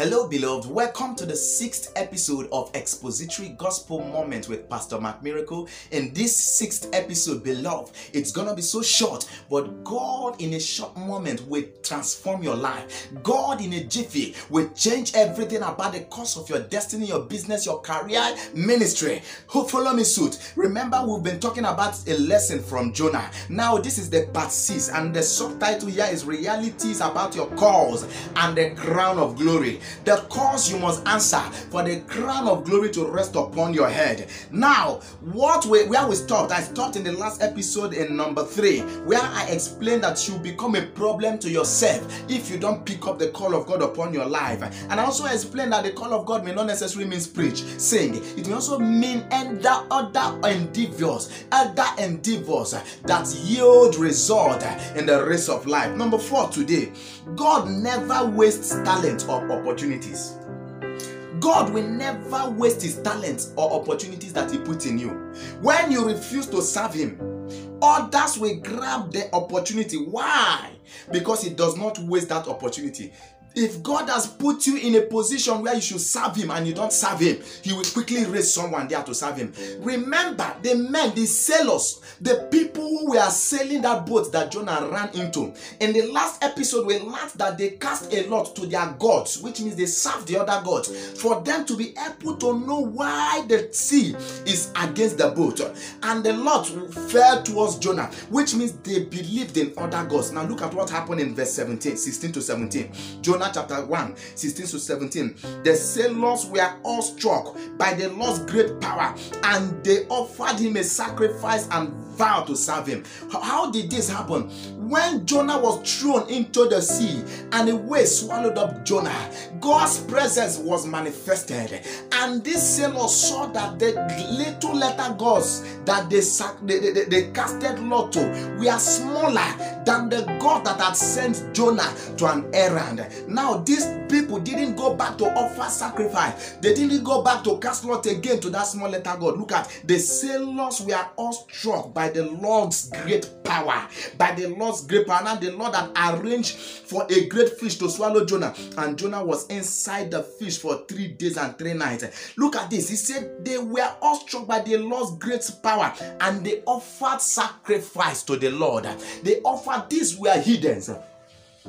Hello, beloved. Welcome to the sixth episode of Expository Gospel Moment with Pastor Mark Miracle. In this sixth episode, beloved, it's gonna be so short, but God in a short moment will transform your life. God in a jiffy will change everything about the course of your destiny, your business, your career, ministry. Who follow me suit? Remember, we've been talking about a lesson from Jonah. Now, this is the part six, and the subtitle here is Realities about your cause and the crown of glory the cause you must answer for the crown of glory to rest upon your head. Now, what we, where we stopped, I stopped in the last episode in number three, where I explained that you become a problem to yourself if you don't pick up the call of God upon your life. And I also explained that the call of God may not necessarily mean preach, sing. It may also mean other other endeavors, other endeavors that yield result in the race of life. Number four today, God never wastes talent or opportunities. God will never waste his talents or opportunities that he puts in you. When you refuse to serve him, others will grab the opportunity. Why? Because he does not waste that opportunity. If God has put you in a position where you should serve Him and you don't serve Him, He will quickly raise someone there to serve Him. Remember, the men, the sailors, the people who were sailing that boat that Jonah ran into. In the last episode, we learned that they cast a lot to their gods, which means they served the other gods, for them to be able to know why the sea is against the boat. And the lot fell towards Jonah, which means they believed in other gods. Now look at what happened in verse 17, 16 to 17. Jonah Jonah chapter 1, 16 to 17. The sailors were all struck by the Lord's great power and they offered him a sacrifice and vowed to serve him. How did this happen? When Jonah was thrown into the sea and a wave swallowed up Jonah, God's presence was manifested. And these sailors saw that the little letter gods that they, they, they, they casted lot to were smaller than the God that had sent Jonah to an errand. Now, these people didn't go back to offer sacrifice, they didn't go back to cast lot again to that small letter God. Look at the sailors were all struck by the Lord's great power, by the Lord's great power. Now, the Lord had arranged for a great fish to swallow Jonah, and Jonah was inside the fish for three days and three nights. Look at this. He said they were all struck by the Lord's great power, and they offered sacrifice to the Lord. They offered these were hidden.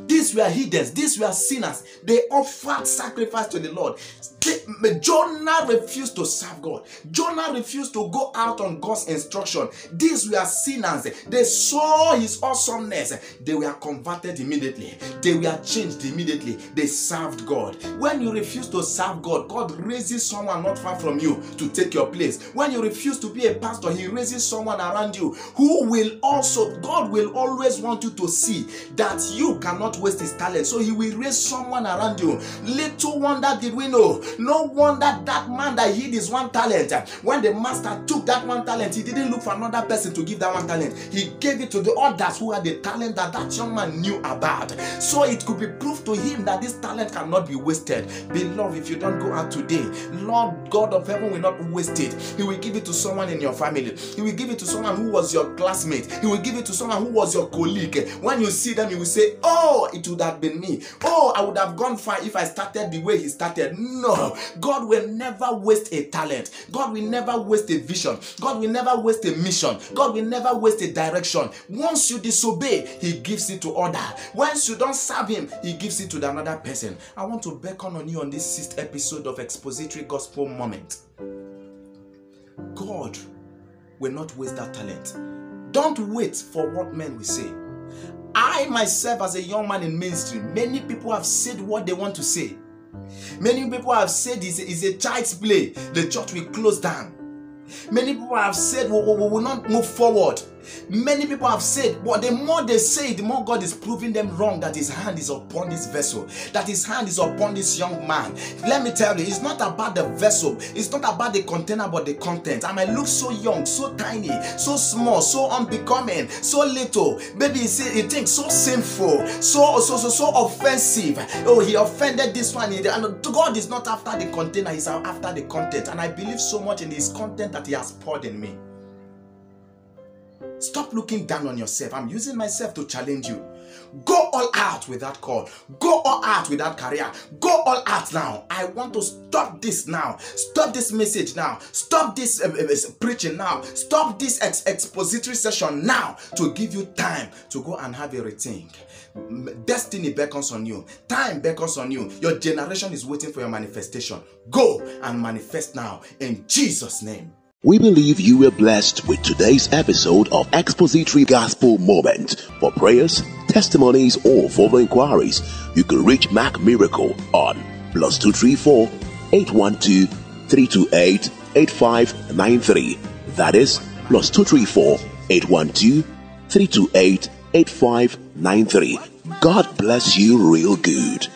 These were heathens, these were sinners. They offered sacrifice to the Lord. Jonah refused to serve God. Jonah refused to go out on God's instruction. These were sinners. They saw his awesomeness. They were converted immediately. They were changed immediately. They served God. When you refuse to serve God, God raises someone not far from you to take your place. When you refuse to be a pastor, he raises someone around you who will also, God will always want you to see that you cannot waste his talent. So he will raise someone around you. Little wonder did we know no wonder that man that hid his one talent, when the master took that one talent, he didn't look for another person to give that one talent. He gave it to the others who had the talent that that young man knew about. So it could be proof to him that this talent cannot be wasted. Beloved, if you don't go out today, Lord God of heaven will not waste it. He will give it to someone in your family. He will give it to someone who was your classmate. He will give it to someone who was your colleague. When you see them, you will say, Oh, Oh, it would have been me. Oh, I would have gone far if I started the way he started. No, God will never waste a talent. God will never waste a vision. God will never waste a mission. God will never waste a direction. Once you disobey, He gives it to other. Once you don't serve Him, He gives it to another person. I want to beckon on you on this sixth episode of Expository Gospel Moment. God will not waste that talent. Don't wait for what men will say. I myself, as a young man in mainstream, many people have said what they want to say. Many people have said it's a, it's a child's play. The church will close down. Many people have said we, we, we will not move forward. Many people have said, but the more they say, the more God is proving them wrong that His hand is upon this vessel, that His hand is upon this young man. Let me tell you, it's not about the vessel, it's not about the container, but the content. I might look so young, so tiny, so small, so unbecoming, so little. Maybe he, he thinks so sinful, so so so so offensive. Oh, he offended this one. And God is not after the container, He's after the content. And I believe so much in His content that He has poured in me. Stop looking down on yourself. I'm using myself to challenge you. Go all out with that call. Go all out with that career. Go all out now. I want to stop this now. Stop this message now. Stop this uh, preaching now. Stop this ex- expository session now to give you time to go and have a rethink. Destiny beckons on you. Time beckons on you. Your generation is waiting for your manifestation. Go and manifest now in Jesus' name. We believe you were blessed with today's episode of Expository Gospel Moment. For prayers, testimonies, or further inquiries, you can reach Mark Miracle on plus 234 812 328 8593. That is plus 234 812 328 8593. God bless you real good.